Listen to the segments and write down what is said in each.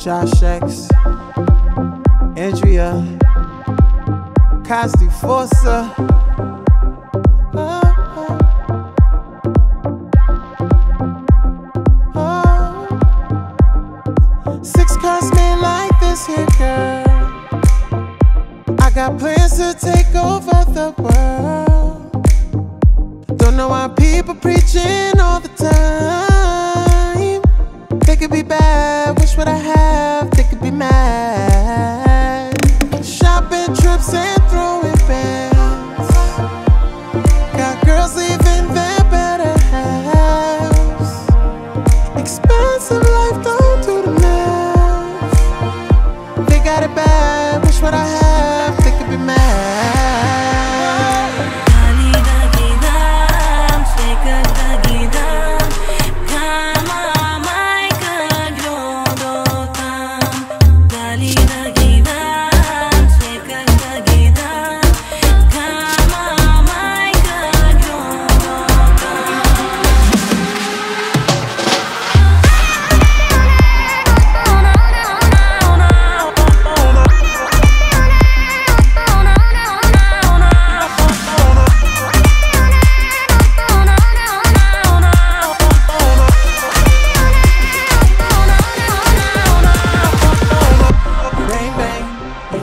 Josh X, Andrea, Costi Forza. Six cars made like this here, girl. I got plans to take over the world. Don't know why people preaching Shopping trips and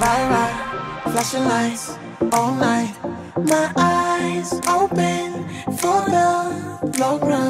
high ride, flashing lights all night. My eyes open for the long run.